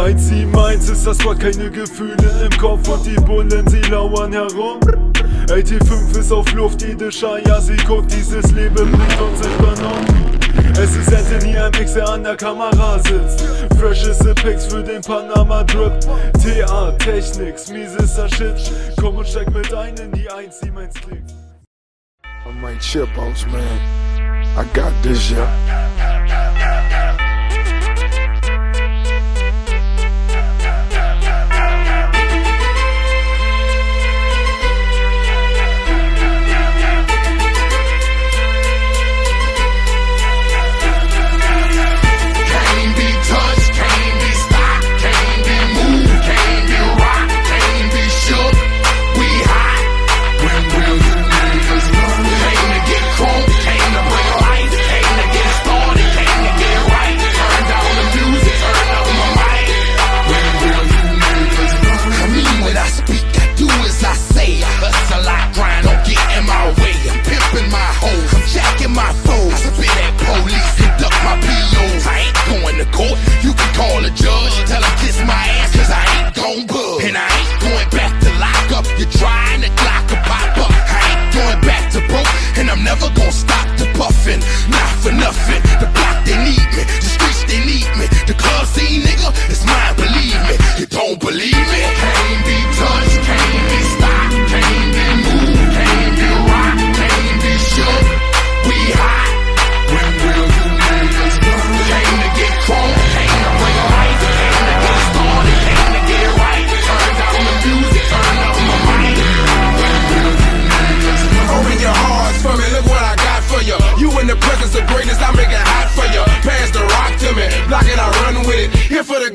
171 ist das Squad, keine Gefühle im Kopf und die Bullen, sie lauern herum. 85 ist auf Luft, jede ja sie guckt, dieses Leben bringt uns übernommen. Es ist Anthony MX, der an der Kamera sitzt. Freshes Picks für den Panama Drip. TA, Technics, miesester Shit. Komm und steig mit ein in die 171 Klicks. I'm like Chipos, man. I got this, yeah.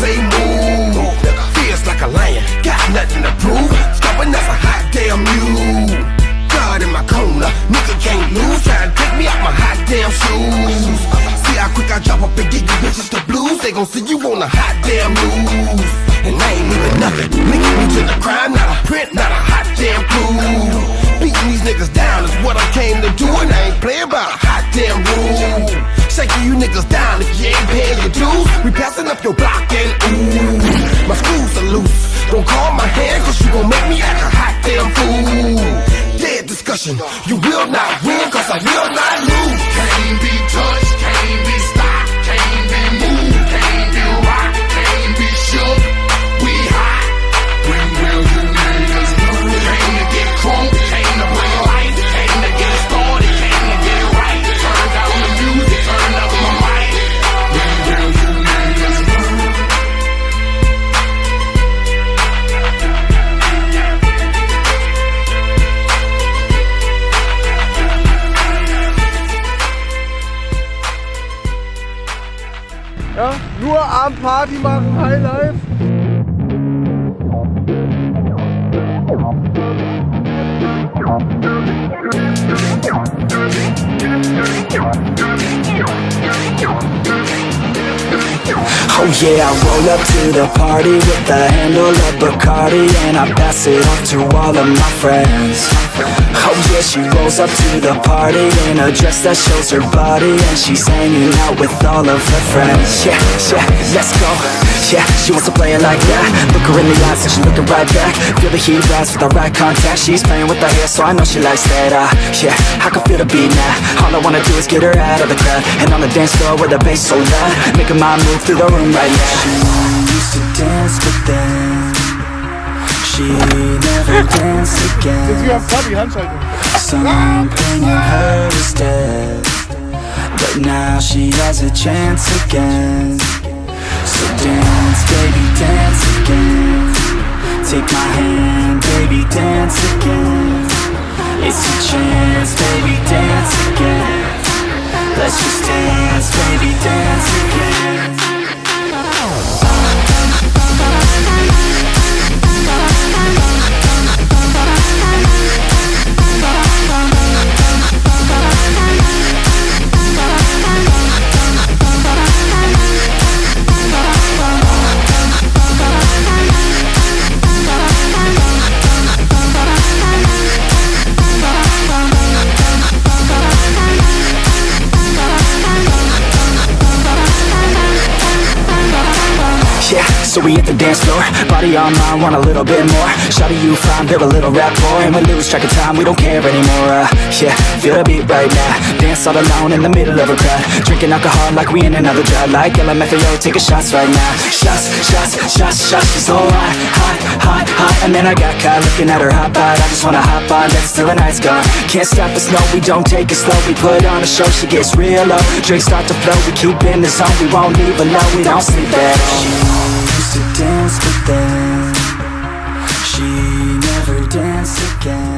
Say move. Feels like a lion, got nothing to prove. Stubborn as a hot damn mule. God in my corner, nigga can't lose. Try to take me out my hot damn shoes. See how quick I drop up and get you bitches the blues. They gon' see you on the hot damn move. And I ain't even nothing. Linking me to the crime, not a print, not a hot damn clue. Beating these niggas down is what I came to do, and I ain't playing by Shaking you niggas down if you ain't paying your dues. We passing up your block and ooh, my screws are loose. Don't call my hand, cause you gon' make me act a hot damn fool. Dead discussion, you will not win, cause I will not lose. Can't be touched, Nur Abendparty machen, Highlife. Oh yeah, I roll up to the party with the handle of Bacardi And I pass it off to all of my friends Oh yeah, she rolls up to the party in a dress that shows her body And she's hanging out with all of her friends. Yeah, yeah, let's go. Yeah, she wants to play it like that. Look her in the eyes and she's looking right back. Feel the heat rise with the right contact. She's playing with her hair so I know she likes that. Uh, Yeah, I can feel the beat now. All I wanna do is get her out of the crowd And on the dance floor with the bass so loud. Making my move through the room right now. She used to dance but then She never danced again. Jetzt Party, Handschaltung. Something in her is dead But now she has a chance again. So dance, baby, dance again. Take my hand baby, dance again. It's your chance, baby, dance so we hit the dance floor. Body on mine, want a little bit more. Shawty, you fine, build a little rapport And we lose track of time, we don't care anymore. Uh, Yeah, feel the beat right now. Dance all alone in the middle of a crowd. Drinking alcohol like we in another drought Like LMFAO, taking shots right now. Shots, shots, shots, shots She's so hot, hot, hot, hot. And then I got caught looking at her hot bod I just wanna hop on, dance till the night's gone Can't stop us, no, we don't take it slow. We put on a show, she gets real low. Drinks start to flow, we keep in the zone. We won't leave alone, we don't sleep at all to dance, with them she never danced again.